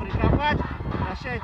прикопать. Прощайтесь.